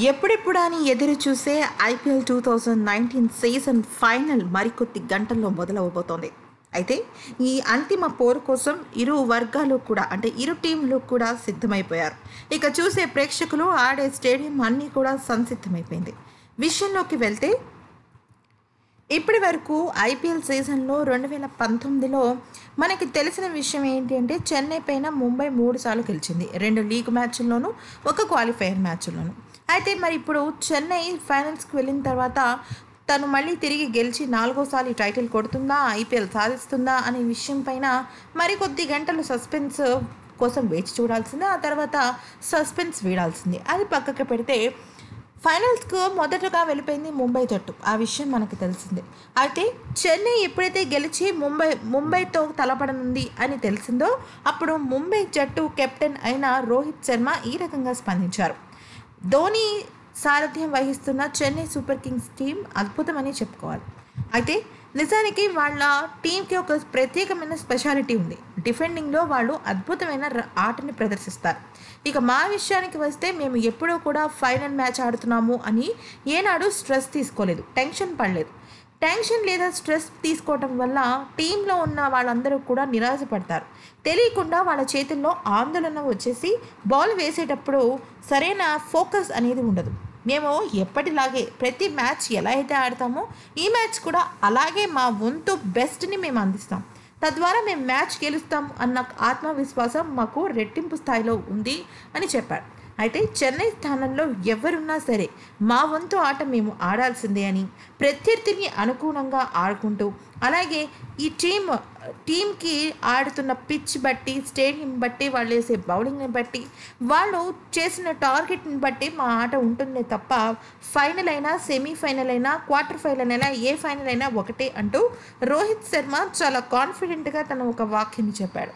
ఎప్పుడెప్పుడు అని ఎదురు చూసే IPL two thousand nineteen season final మరికొద్ది గంటల్లో మొదలవబోతోంది అయితే ఈ అంతిమ పోరు కోసం ఇరు వర్గాలు కూడా అంటే ఇరు టీంలు కూడా సిద్ధమైపోయారు. ఇక చూసే ప్రేక్షకులు ఆడే స్టేడియం అన్నీ కూడా సంసిద్ధమైపోయింది. విషయంలోకి వెళ్తే ఇప్పటి వరకు ఐపీఎల్ సీజన్లో రెండు వేల పంతొమ్మిదిలో మనకి తెలిసిన విషయం ఏంటి అంటే చెన్నై పైన ముంబై మూడు సార్లు గెలిచింది. రెండు లీగ్ మ్యాచ్ల్లోనూ ఒక క్వాలిఫైయర్ మ్యాచ్లోనూ అయితే మరి ఇప్పుడు చెన్నై ఫైనల్స్కి వెళ్ళిన తర్వాత తను మళ్ళీ తిరిగి గెలిచి నాలుగోసారి టైటిల్ కొడుతుందా ఐపీఎల్ సాధిస్తుందా అనే విషయం పైన మరికొద్ది గంటలు సస్పెన్స్ కోసం వేచి చూడాల్సిందే. ఆ తర్వాత సస్పెన్స్ వీడాల్సిందే. అది పక్కకి పెడితే ఫైనల్స్కు మొదటగా వెళ్ళిపోయింది ముంబై జట్టు. ఆ విషయం మనకు తెలిసిందే. అయితే చెన్నై ఎప్పుడైతే గెలిచి ముంబై ముంబైతో తలపడనుంది అని తెలిసిందో అప్పుడు ముంబై జట్టు కెప్టెన్ అయిన రోహిత్ శర్మ ఈ రకంగా స్పందించారు. ధోని సారథ్యం వహిస్తున్న చెన్నై సూపర్ కింగ్స్ టీం అద్భుతమని చెప్పుకోవాలి. అయితే నిజానికి వాళ్ళ టీంకి ఒక ప్రత్యేకమైన స్పెషాలిటీ ఉంది. డిఫెండింగ్లో వాళ్ళు అద్భుతమైన ఆటని ప్రదర్శిస్తారు. ఇక మా విషయానికి వస్తే మేము ఎప్పుడూ కూడా ఫైనల్ మ్యాచ్ ఆడుతున్నాము అని ఏనాడు స్ట్రెస్ తీసుకోలేదు. టెన్షన్ పడలేదు. టెన్షన్ లేదా స్ట్రెస్ తీసుకోవటం వల్ల టీంలో ఉన్న వాళ్ళందరూ కూడా నిరాశపడతారు. తెలియకుండా వాళ్ళ చేతుల్లో ఆందోళన వచ్చేసి బాల్ వేసేటప్పుడు సరైన ఫోకస్ అనేది ఉండదు. మేము ఎప్పటిలాగే ప్రతి మ్యాచ్ ఎలా అయితే ఆడతామో ఈ మ్యాచ్ కూడా అలాగే మా వంతు బెస్ట్ని మేము అందిస్తాం. తద్వారా మేము మ్యాచ్ గెలుస్తాం అన్న ఆత్మవిశ్వాసం మాకు రెట్టింపు స్థాయిలో ఉంది అని చెప్పారు. అయితే చెన్నై స్థానంలో ఎవరున్నా సరే మా వంతు ఆట మేము ఆడాల్సిందే అని ప్రత్యర్థిని అనుగుణంగా ఆడుకుంటూ అలాగే ఈ టీం టీంకి ఆడుతున్న పిచ్ బట్టి స్టేడియం బట్టి వాళ్ళు వేసే బౌలింగ్ని బట్టి వాళ్ళు చేసిన టార్గెట్ని బట్టి మా ఆట ఉంటుందే తప్ప ఫైనల్ అయినా సెమీఫైనల్ అయినా క్వార్టర్ ఫైనల్ అయినా ఏ ఫైనల్ అయినా ఒకటే అంటూ రోహిత్ శర్మ చాలా కాన్ఫిడెంట్గా తన ఒక వాక్యాన్ని చెప్పాడు.